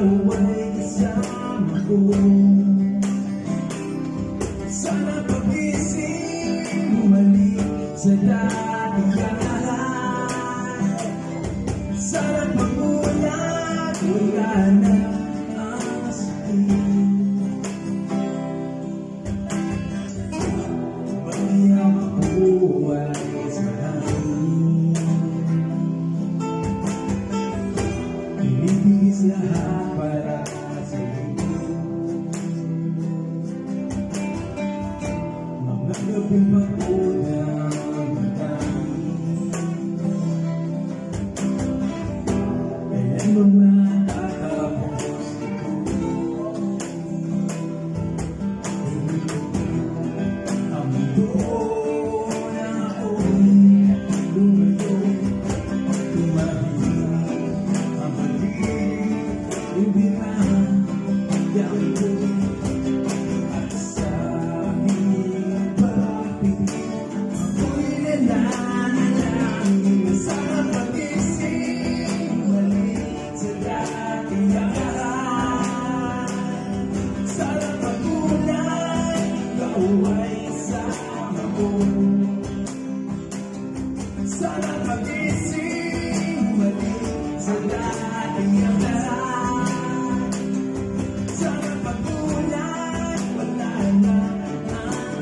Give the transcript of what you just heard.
away kasama ko Sana pag-isip bumalik sa dati ka Sana pag I've been ko Sana pagising mali sa dating nakaraan Sana pagulat wala na ang